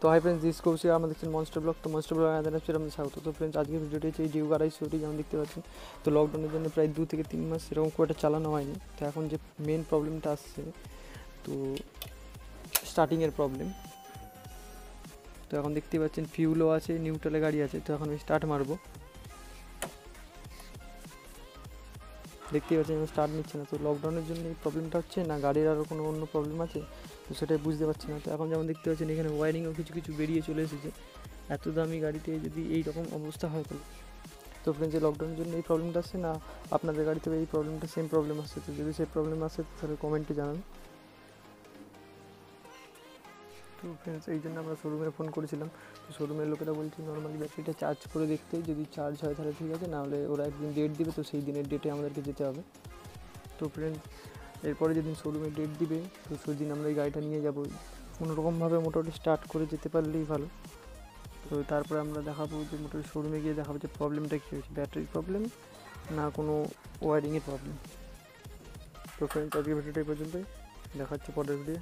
তো hi friends this Kaushik আমরা দেখছেন মনস্টার ব্লগ তো মনস্টার ব্লগ আমাদের হচ্ছে আমাদের স্বাগত। তো ফ্রেন্ডস আজকে ভিডিওটি হচ্ছে এই ডিউ গাড়াই শোটি যেমন দেখতে পাচ্ছেন। তো লকডাউনের জন্য প্রায় দু থেকে তিন মাস সেরকম খুব একটা চালানো হয়নি। তো এখন যে মেন প্রবলেমটা আসছে, তো স্টার্টিংয়ের প্রবলেম তো এখন দেখতে পাচ্ছেন ফিউলও আছে নিউট্রালে গাড়ি আছে। তো এখন আমি স্টার্ট মারবো। দেখতেই পাচ্ছেন স্টার্ট নিচ্ছে না। তো লকডাউনের জন্য এই প্রবলেমটা হচ্ছে না, গাড়ির আরও কোনো অন্য প্রবলেম আছে? তো সেটাই বুঝতে পারছি না। তো এখন যেমন দেখতে পাচ্ছেন এখানে ওয়ারিংও কিছু কিছু বেরিয়ে চলে এসেছে। এত দামি গাড়িতে যদি এই রকম অবস্থা হয় তো। তো ফ্রেন্ডস এই লকডাউনের জন্য এই প্রবলেমটা আসছে না? আপনাদের গাড়িতে এই প্রবলেমটা সেম প্রবলেম আসছে? তো যদি সেই প্রবলেম আসে তাহলে কমেন্টে জানান। তো ফ্রেন্ডস এই জন্য আমরা শোরুমে ফোন করেছিলাম। তো শোরুমের লোকেরা বলছে নর্মালি ব্যাটারিটা চার্জ করে দেখতে যদি চার্জ হয় তাহলে ঠিক আছে, নাহলে ওরা একদিন ডেট দিবে, তো সেই দিনের ডেটে আমাদেরকে যেতে হবে। তো ফ্রেন্ডস এরপরে যেদিন শোরুমে ডেট দিবে, তো সেদিন আমরা এই গাড়িটা নিয়ে যাব। কোনোরকমভাবে মোটামুটি স্টার্ট করে যেতে পারলেই ভালো। তো তারপরে আমরা দেখাবো যে মোটামুটি শোরুমে গিয়ে দেখাবো যে প্রবলেমটা কী হয়েছে। ব্যাটারির প্রবলেম না কোনো ওয়ারিংয়ের প্রবলেম তো ফ্রেন্ডস আজকে ভিডিওটা এই পর্যন্তই। দেখা হচ্ছে পরের ভিডিও